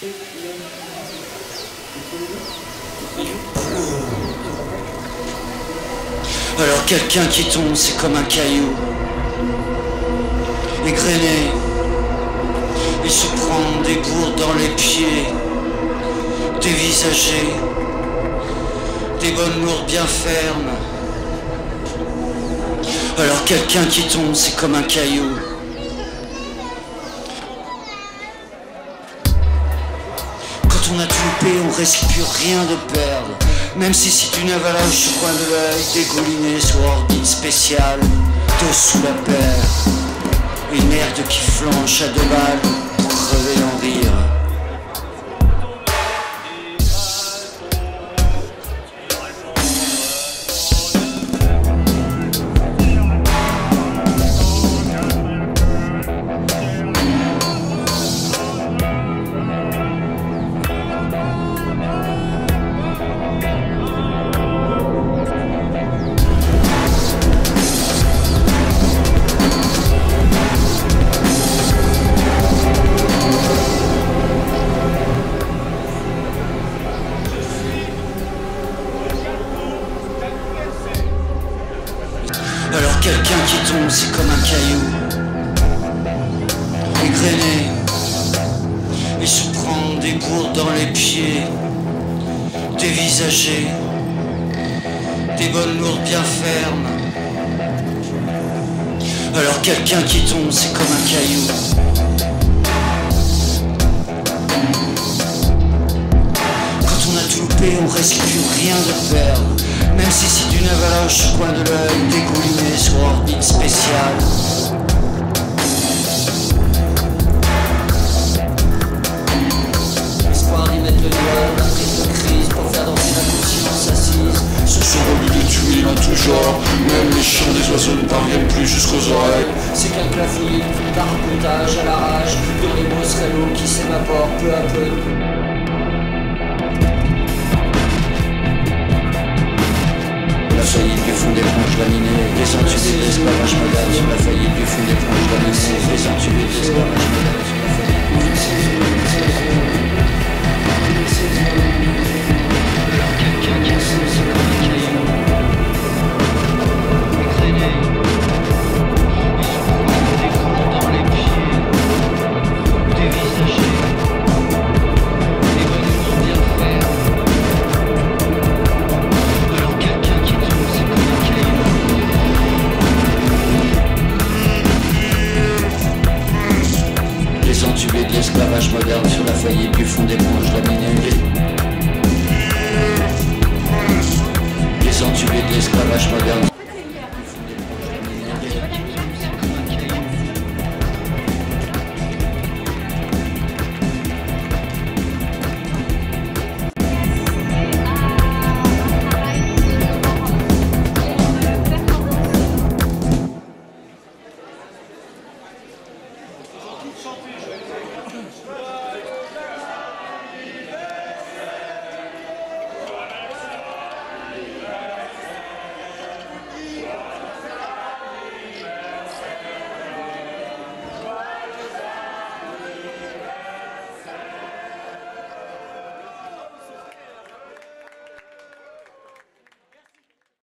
Alors quelqu'un qui tombe, c'est comme un caillou, égrené, et se prend des gourdes dans les pieds, dévisagé, des bonnes lourdes bien fermes. Alors quelqu'un qui tombe, c'est comme un caillou. On a loupé, on risque plus rien de perdre. Même si c'est une avalanche au coin de l'œil, dégoulinée sur orbite spéciale, dessous la paire. Une merde qui flanche à deux balles quelqu'un qui tombe, c'est comme un caillou, égrené, et se prend des gourdes dans les pieds, dévisagé, des bonnes lourdes bien fermes. Alors quelqu'un qui tombe, c'est comme un caillou. Quand on a tout loupé, on risque plus rien de perdre. Même si c'est une avalanche au coin de l'œil, dégoulinée sur orbite spéciale. Espoir d'y mettre le doigt dans la de crise pour faire danser la conscience assise. Ce sont des tuiles en tout genre Même les chants des oiseaux ne parviennent plus jusqu'aux oreilles C'est qu'un clafouillis d'arpentage à l'arrache, dont les mots qui s'évapore peu à peu. Fond des branches laminées, les entubés de l'esclavage moderne sur la branches laminées. Les entubés de l'esclavage.